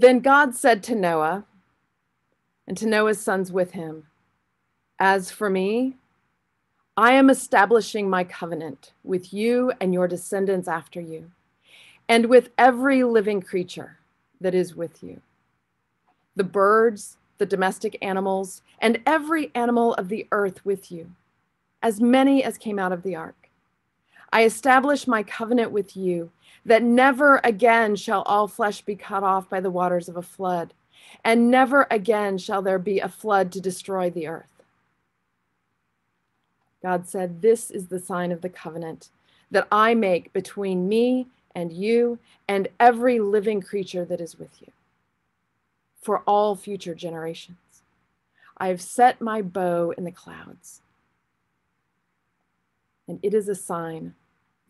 Then God said to Noah and to Noah's sons with him, As for me, I am establishing my covenant with you and your descendants after you, and with every living creature that is with you the birds, the domestic animals, and every animal of the earth with you, as many as came out of the ark. I establish my covenant with you that never again shall all flesh be cut off by the waters of a flood, and never again shall there be a flood to destroy the earth. God said, This is the sign of the covenant that I make between me and you and every living creature that is with you for all future generations. I have set my bow in the clouds, and it is a sign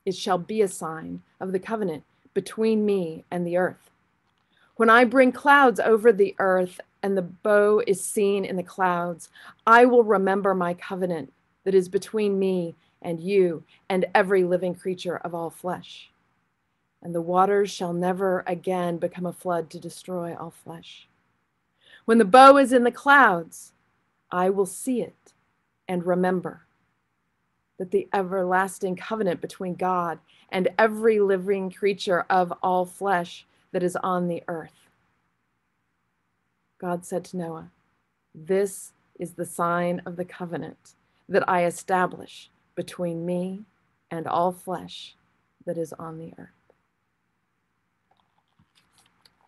it shall be a sign of the covenant between me and the earth. When I bring clouds over the earth and the bow is seen in the clouds, I will remember my covenant that is between me and you and every living creature of all flesh. And the waters shall never again become a flood to destroy all flesh. When the bow is in the clouds, I will see it and remember that the everlasting covenant between God and every living creature of all flesh that is on the earth. God said to Noah, This is the sign of the covenant that I establish between me and all flesh that is on the earth.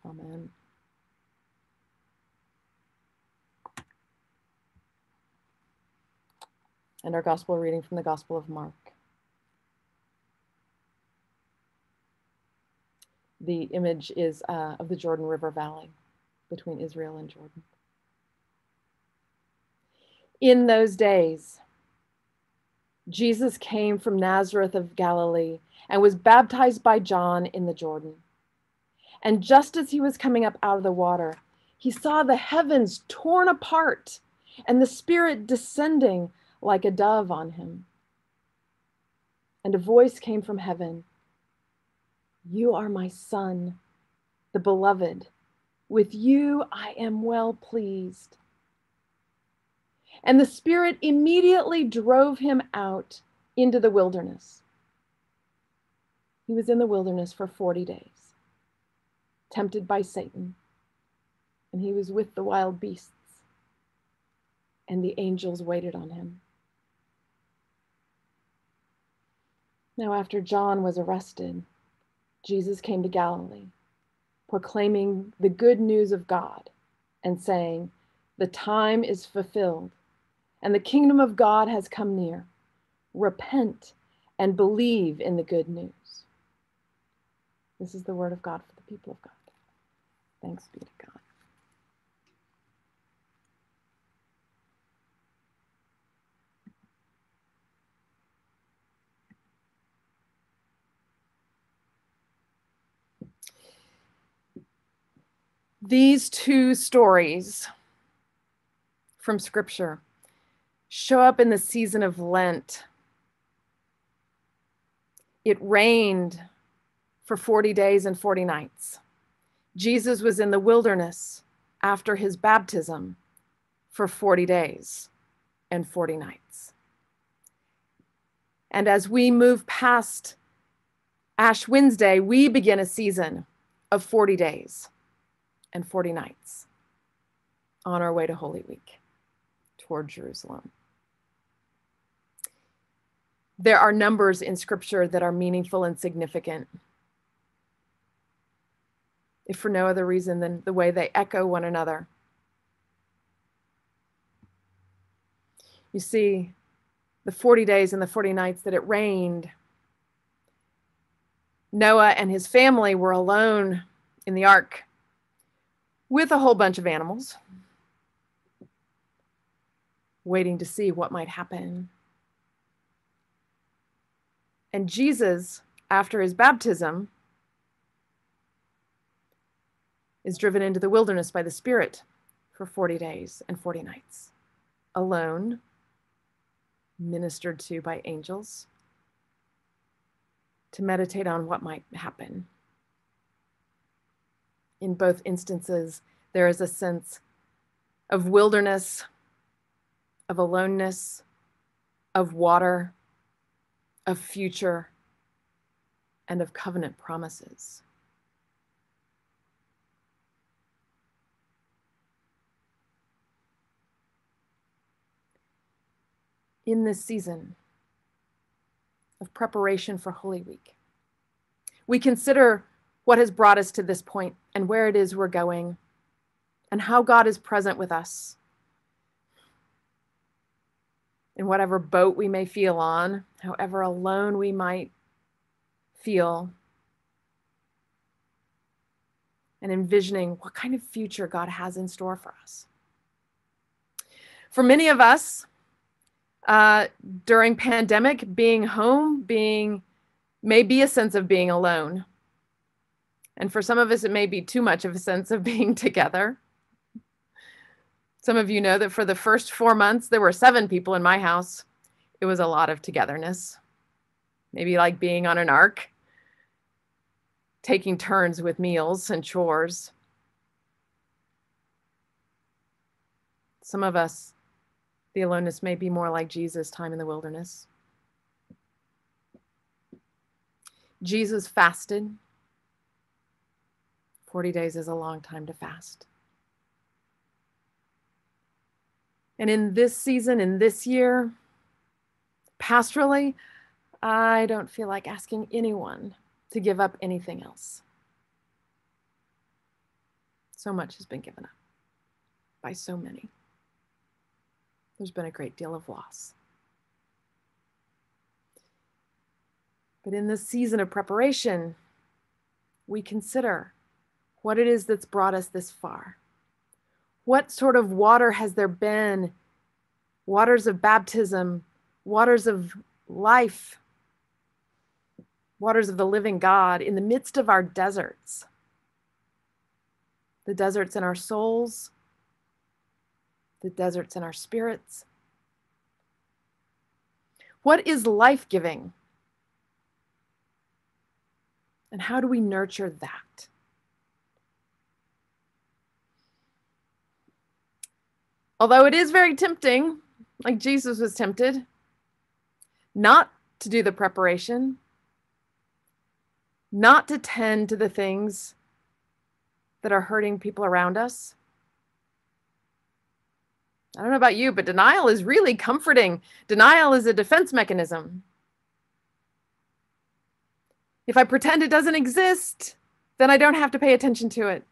Amen. And our gospel reading from the Gospel of Mark. The image is uh, of the Jordan River Valley between Israel and Jordan. In those days, Jesus came from Nazareth of Galilee and was baptized by John in the Jordan. And just as he was coming up out of the water, he saw the heavens torn apart and the Spirit descending like a dove on him. And a voice came from heaven You are my son, the beloved. With you I am well pleased. And the Spirit immediately drove him out into the wilderness. He was in the wilderness for 40 days, tempted by Satan, and he was with the wild beasts, and the angels waited on him. Now, after John was arrested, Jesus came to Galilee, proclaiming the good news of God and saying, The time is fulfilled, and the kingdom of God has come near. Repent and believe in the good news. This is the word of God for the people of God. Thanks be to God. These two stories from Scripture show up in the season of Lent. It rained for 40 days and 40 nights. Jesus was in the wilderness after his baptism for 40 days and 40 nights. And as we move past Ash Wednesday, we begin a season of 40 days and 40 nights on our way to Holy Week toward Jerusalem. There are numbers in scripture that are meaningful and significant, if for no other reason than the way they echo one another. You see, the 40 days and the 40 nights that it rained, Noah and his family were alone in the ark with a whole bunch of animals, waiting to see what might happen. And Jesus, after his baptism, is driven into the wilderness by the Spirit for 40 days and 40 nights, alone, ministered to by angels, to meditate on what might happen in both instances, there is a sense of wilderness, of aloneness, of water, of future, and of covenant promises. In this season of preparation for Holy Week, we consider what has brought us to this point and where it is we're going and how God is present with us in whatever boat we may feel on, however alone we might feel, and envisioning what kind of future God has in store for us. For many of us, uh, during pandemic, being home, being may be a sense of being alone. And for some of us, it may be too much of a sense of being together. Some of you know that for the first four months, there were seven people in my house. It was a lot of togetherness, maybe like being on an ark, taking turns with meals and chores. Some of us, the aloneness may be more like Jesus' time in the wilderness. Jesus fasted. 40 days is a long time to fast. And in this season, in this year, pastorally, I don't feel like asking anyone to give up anything else. So much has been given up by so many. There's been a great deal of loss. But in this season of preparation, we consider what it is that's brought us this far. What sort of water has there been? Waters of baptism, waters of life, waters of the living God in the midst of our deserts. The deserts in our souls, the deserts in our spirits. What is life giving? And how do we nurture that? Although it is very tempting, like Jesus was tempted, not to do the preparation, not to tend to the things that are hurting people around us. I don't know about you, but denial is really comforting. Denial is a defense mechanism. If I pretend it doesn't exist, then I don't have to pay attention to it.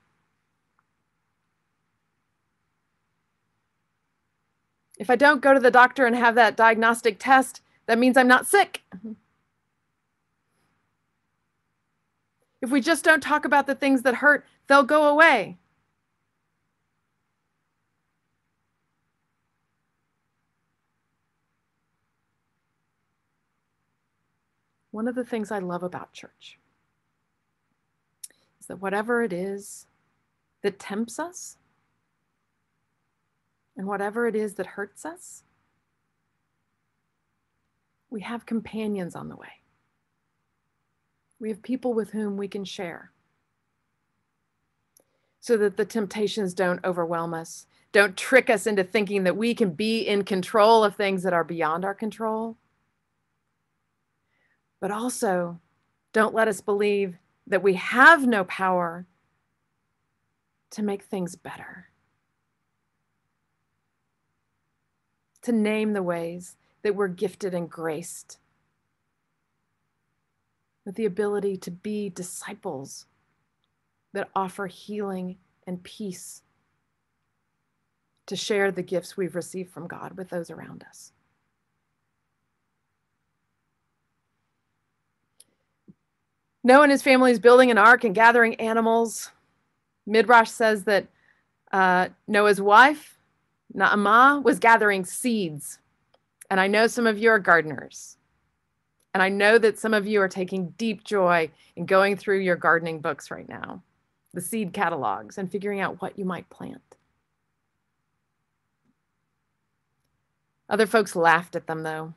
If I don't go to the doctor and have that diagnostic test, that means I'm not sick. Mm-hmm. If we just don't talk about the things that hurt, they'll go away. One of the things I love about church is that whatever it is that tempts us, and whatever it is that hurts us, we have companions on the way. We have people with whom we can share so that the temptations don't overwhelm us, don't trick us into thinking that we can be in control of things that are beyond our control. But also, don't let us believe that we have no power to make things better. To name the ways that we're gifted and graced with the ability to be disciples that offer healing and peace, to share the gifts we've received from God with those around us. Noah and his family is building an ark and gathering animals. Midrash says that uh, Noah's wife Naamah was gathering seeds. And I know some of you are gardeners. And I know that some of you are taking deep joy in going through your gardening books right now, the seed catalogs, and figuring out what you might plant. Other folks laughed at them, though.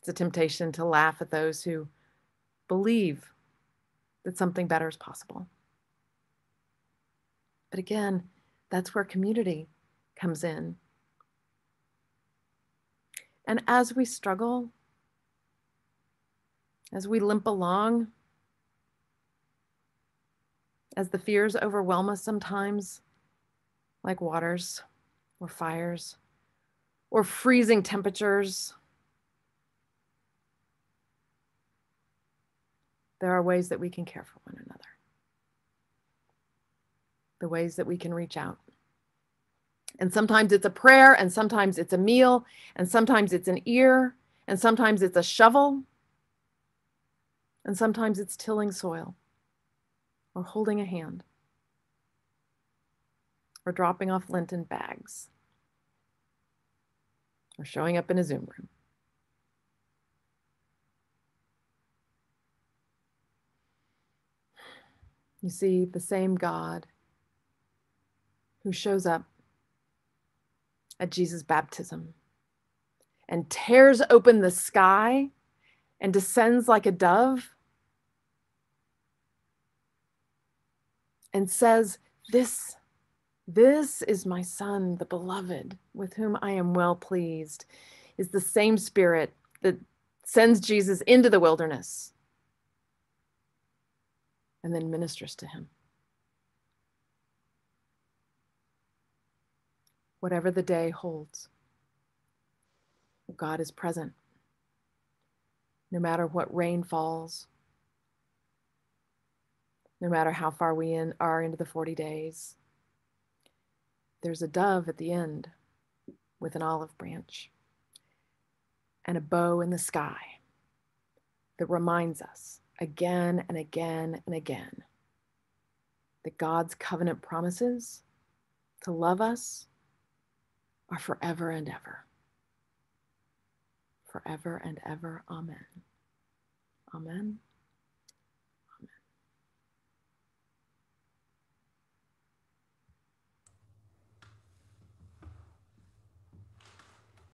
It's a temptation to laugh at those who believe that something better is possible. But again, that's where community comes in. And as we struggle, as we limp along, as the fears overwhelm us sometimes, like waters or fires or freezing temperatures, there are ways that we can care for one another, the ways that we can reach out. And sometimes it's a prayer, and sometimes it's a meal, and sometimes it's an ear, and sometimes it's a shovel, and sometimes it's tilling soil or holding a hand or dropping off Lent in bags or showing up in a Zoom room. You see, the same God who shows up at Jesus' baptism and tears open the sky and descends like a dove and says, This, this is my son, the beloved, with whom I am well pleased, is the same spirit that sends Jesus into the wilderness and then ministers to him. Whatever the day holds, God is present. No matter what rain falls, no matter how far we in, are into the 40 days, there's a dove at the end with an olive branch and a bow in the sky that reminds us again and again and again that God's covenant promises to love us are forever and ever. Forever and ever. Amen. Amen.